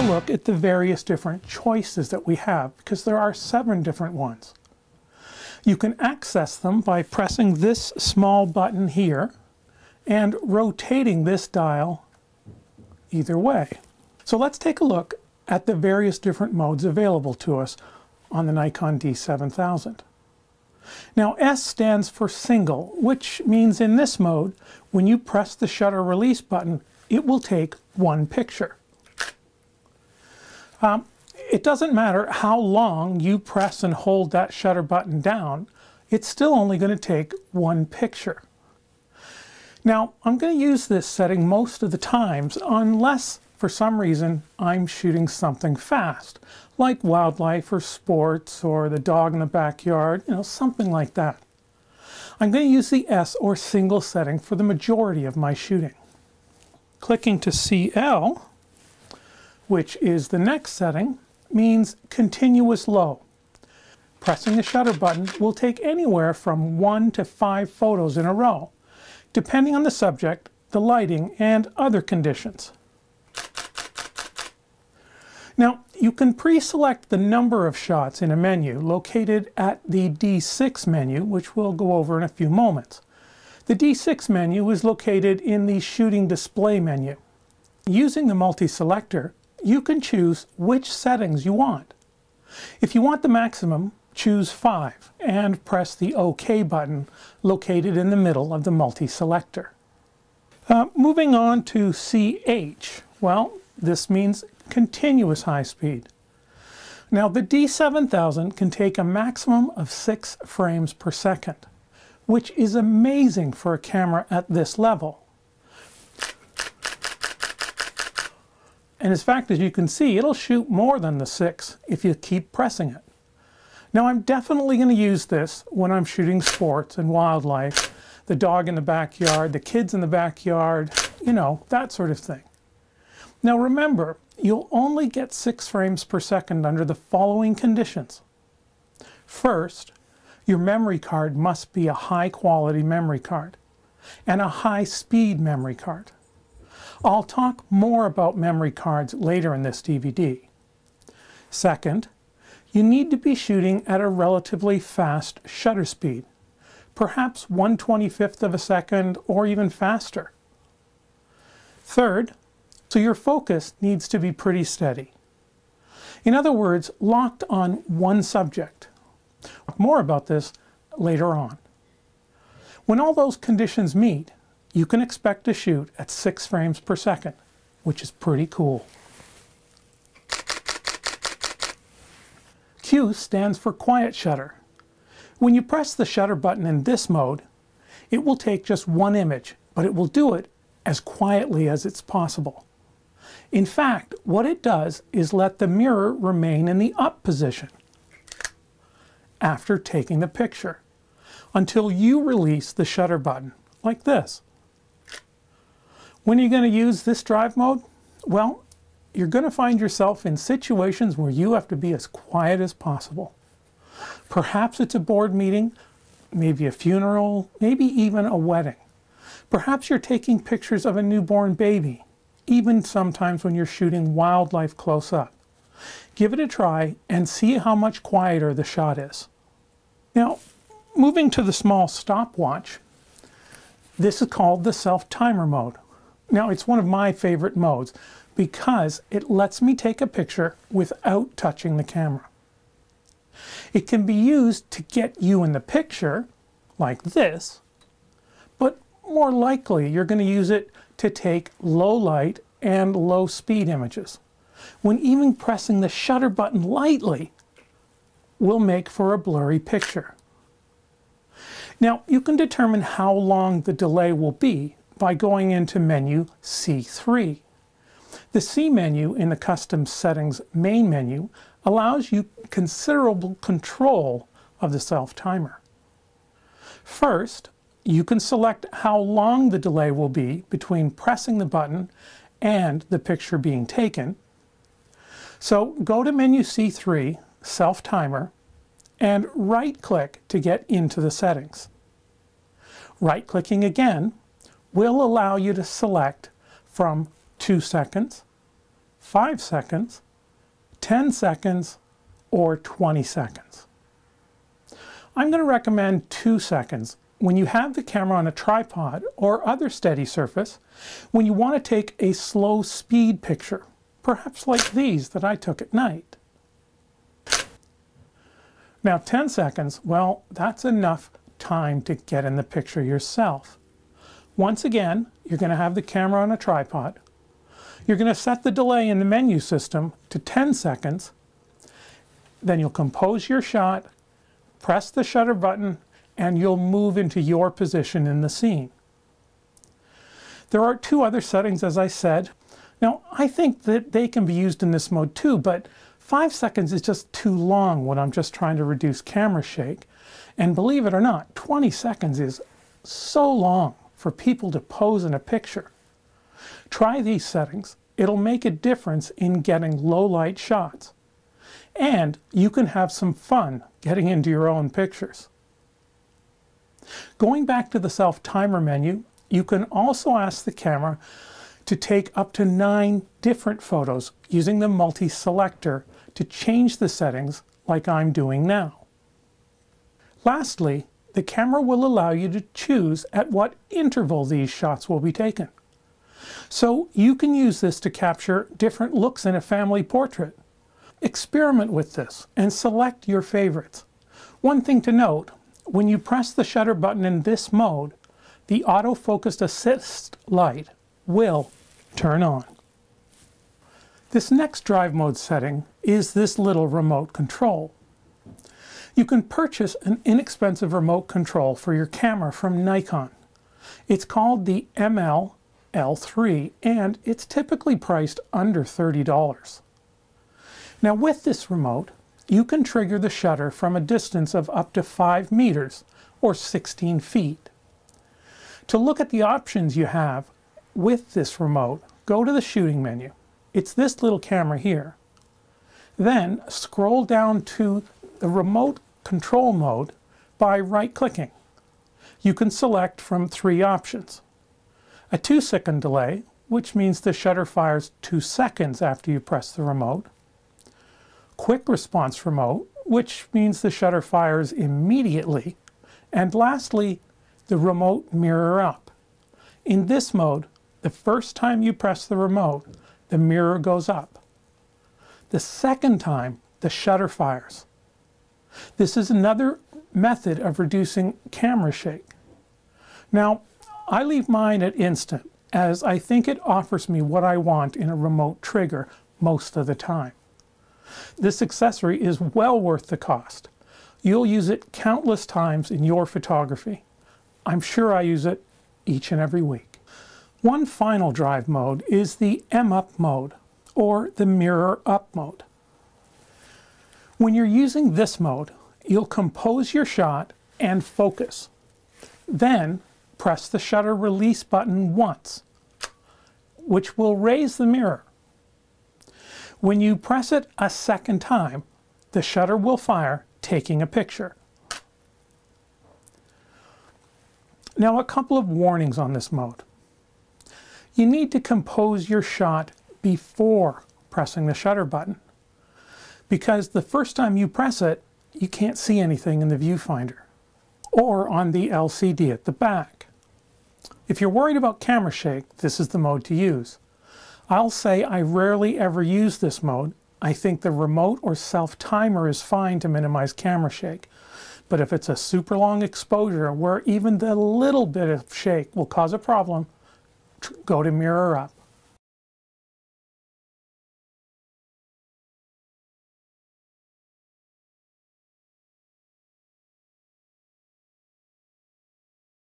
look at the various different choices that we have because there are seven different ones. You can access them by pressing this small button here and rotating this dial either way. So let's take a look at the various different modes available to us on the Nikon D7000. Now S stands for single, which means in this mode, when you press the shutter release button, it will take one picture. Um, it doesn't matter how long you press and hold that shutter button down, it's still only going to take one picture. Now, I'm going to use this setting most of the times unless for some reason I'm shooting something fast, like wildlife or sports or the dog in the backyard, you know, something like that. I'm going to use the S or single setting for the majority of my shooting. Clicking to CL, which is the next setting, means continuous low. Pressing the shutter button will take anywhere from one to five photos in a row, depending on the subject, the lighting, and other conditions. Now, you can pre-select the number of shots in a menu located at the D6 menu, which we'll go over in a few moments. The D6 menu is located in the Shooting Display menu. Using the multi-selector, you can choose which settings you want. If you want the maximum, choose 5 and press the OK button located in the middle of the multi-selector. Uh, moving on to CH, well, this means continuous high speed. Now the D7000 can take a maximum of 6 frames per second, which is amazing for a camera at this level. And in fact, as you can see, it'll shoot more than the 6 if you keep pressing it. Now I'm definitely going to use this when I'm shooting sports and wildlife, the dog in the backyard, the kids in the backyard, you know, that sort of thing. Now remember, you'll only get 6 frames per second under the following conditions. First, your memory card must be a high quality memory card and a high speed memory card. I'll talk more about memory cards later in this DVD. Second, you need to be shooting at a relatively fast shutter speed, perhaps 1 25th of a second or even faster. Third, so your focus needs to be pretty steady. In other words, locked on one subject. More about this later on. When all those conditions meet, you can expect to shoot at 6 frames per second, which is pretty cool. Q stands for quiet shutter. When you press the shutter button in this mode, it will take just one image, but it will do it as quietly as it's possible. In fact, what it does is let the mirror remain in the up position after taking the picture until you release the shutter button, like this. When are you going to use this drive mode? Well, you're going to find yourself in situations where you have to be as quiet as possible. Perhaps it's a board meeting, maybe a funeral, maybe even a wedding. Perhaps you're taking pictures of a newborn baby even sometimes when you're shooting wildlife close up. Give it a try and see how much quieter the shot is. Now, moving to the small stopwatch, this is called the self-timer mode. Now, it's one of my favorite modes because it lets me take a picture without touching the camera. It can be used to get you in the picture, like this, but more likely you're going to use it to take low light and low speed images, when even pressing the shutter button lightly will make for a blurry picture. Now, you can determine how long the delay will be by going into menu C3. The C menu in the custom settings main menu allows you considerable control of the self-timer. First, you can select how long the delay will be between pressing the button and the picture being taken. So go to menu C3, Self Timer, and right-click to get into the settings. Right-clicking again will allow you to select from 2 seconds, 5 seconds, 10 seconds, or 20 seconds. I'm going to recommend 2 seconds when you have the camera on a tripod or other steady surface, when you want to take a slow speed picture, perhaps like these that I took at night. Now 10 seconds, well, that's enough time to get in the picture yourself. Once again, you're going to have the camera on a tripod. You're going to set the delay in the menu system to 10 seconds. Then you'll compose your shot, press the shutter button, and you'll move into your position in the scene. There are two other settings, as I said. Now, I think that they can be used in this mode too, but five seconds is just too long when I'm just trying to reduce camera shake. And believe it or not, 20 seconds is so long for people to pose in a picture. Try these settings. It'll make a difference in getting low light shots. And you can have some fun getting into your own pictures. Going back to the self timer menu, you can also ask the camera to take up to nine different photos using the multi-selector to change the settings like I'm doing now. Lastly, the camera will allow you to choose at what interval these shots will be taken. So you can use this to capture different looks in a family portrait. Experiment with this and select your favorites. One thing to note, when you press the shutter button in this mode, the autofocus assist light will turn on. This next drive mode setting is this little remote control. You can purchase an inexpensive remote control for your camera from Nikon. It's called the ML L3 and it's typically priced under $30. Now with this remote, you can trigger the shutter from a distance of up to 5 meters or 16 feet. To look at the options you have with this remote, go to the shooting menu. It's this little camera here. Then scroll down to the remote control mode by right-clicking. You can select from three options. A two second delay, which means the shutter fires two seconds after you press the remote quick response remote, which means the shutter fires immediately. And lastly, the remote mirror up. In this mode, the first time you press the remote, the mirror goes up. The second time, the shutter fires. This is another method of reducing camera shake. Now, I leave mine at instant as I think it offers me what I want in a remote trigger most of the time. This accessory is well worth the cost. You'll use it countless times in your photography. I'm sure I use it each and every week. One final drive mode is the M-Up mode, or the Mirror Up mode. When you're using this mode, you'll compose your shot and focus. Then press the shutter release button once, which will raise the mirror. When you press it a second time, the shutter will fire, taking a picture. Now a couple of warnings on this mode. You need to compose your shot before pressing the shutter button because the first time you press it, you can't see anything in the viewfinder or on the LCD at the back. If you're worried about camera shake, this is the mode to use. I'll say I rarely ever use this mode. I think the remote or self-timer is fine to minimize camera shake. But if it's a super long exposure where even the little bit of shake will cause a problem, go to mirror up.